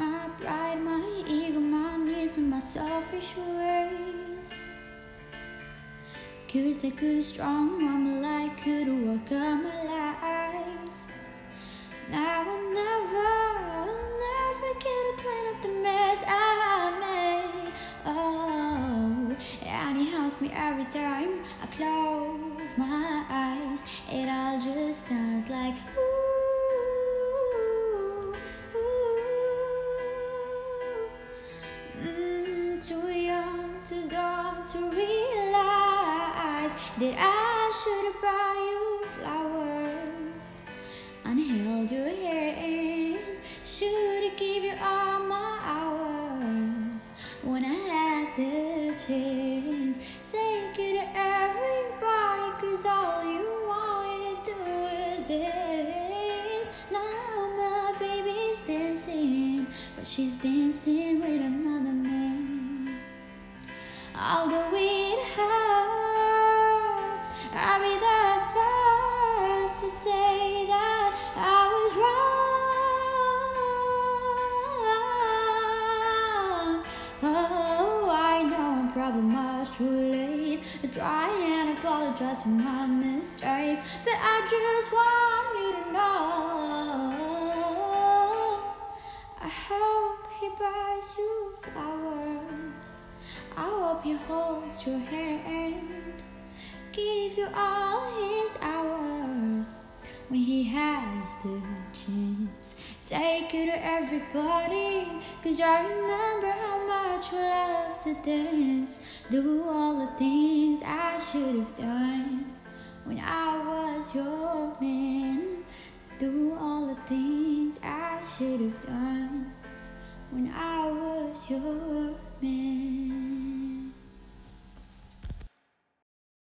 my pride, my ego, my needs, and my selfish ways. Cause they could strong mama like could walk up my life. Now I'll never, I'll never get to clean up the mess I made. Oh, and it haunts me every time I close my eyes. It all just sounds like that I should have brought you flowers and held your hand. Should have give you all my hours when I had the chance. Take you to everybody, cause all you wanted to do is this. Now my baby's dancing, but she's dancing with another man. Although it probably much too late to try and apologize for my mistakes, but I just want you to know. I hope he buys you flowers. I hope he holds your hand, give you all his hours when he has the chance. Take you to everybody, cause I remember how much to dance. Do all the things I should have done when I was your man. Do all the things I should have done when I was your